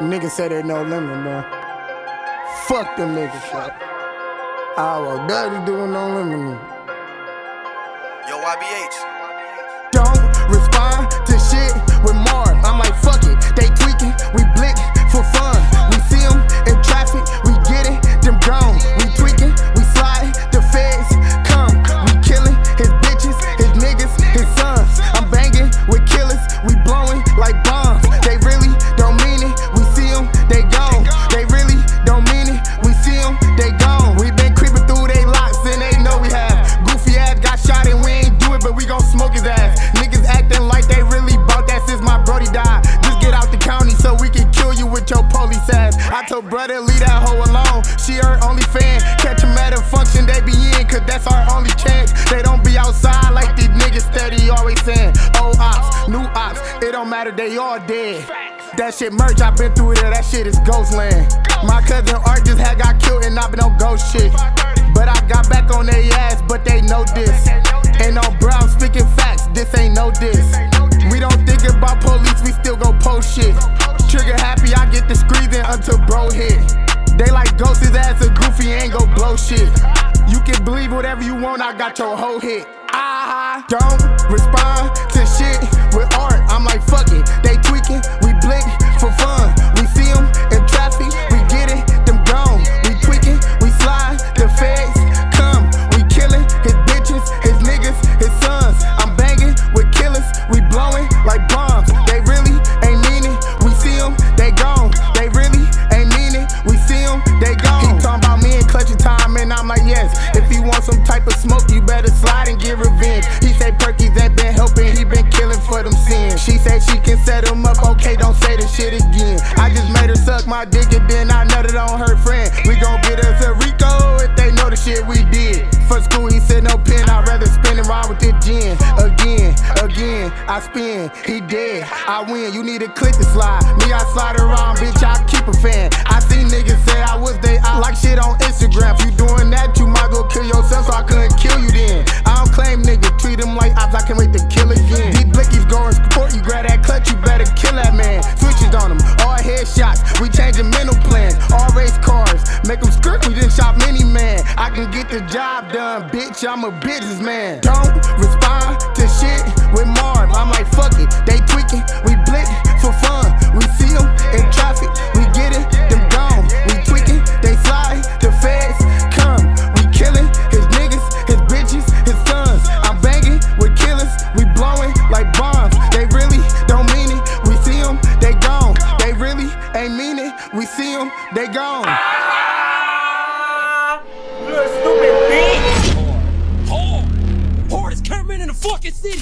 Niggas say they no limit, man. Fuck them niggas, bro. I will dirty doing no limit. Yo, YBH. Don't respond we gon' smoke his ass. Niggas acting like they really bought that since my brody died. Just get out the county so we can kill you with your police ass. I told brother, leave that hoe alone. She her only fan. Catch 'em at a function, they be in, cause that's our only chance. They don't be outside like these niggas steady always saying. Old ops, new ops, it don't matter, they all dead. That shit merch, I been through there, that shit is ghostland. My cousin Art just had got killed and I been on ghost shit. But I got back on their ass, but they know this. Ain't no shit. Trigger happy, I get the squeezing until bro hit. They like ghosts, his ass a goofy, ain't go blow shit. You can believe whatever you want, I got your whole hit. Ah, don't respond to shit with art. I'm like, fuck it, smoke, you better slide and get revenge. He say Perky's that been helping, he been killing for them sins. She said she can set him up, okay, don't say the shit again. I just made her suck my dick and then I nutted on her friend. We gon' get us a Rico if they know the shit we did. For school, he said no pen, I'd rather spin and ride with the gin. Again, again, I spin, he dead. I win, you need a click to slide. Me, I slide around, bitch, I keep a fan. I can get the job done, bitch, I'm a businessman. Don't respond to shit with Marv, I'm like, fuck it, they tweaking, we blick for fun. We see them in traffic, we get it, them gone. We tweaking, they slide, the feds come. We killing his niggas, his bitches, his sons. I'm banging with killers, we blowing like bombs. They really don't mean it, we see them, they gone. They really ain't mean it, we see them, they gone. City.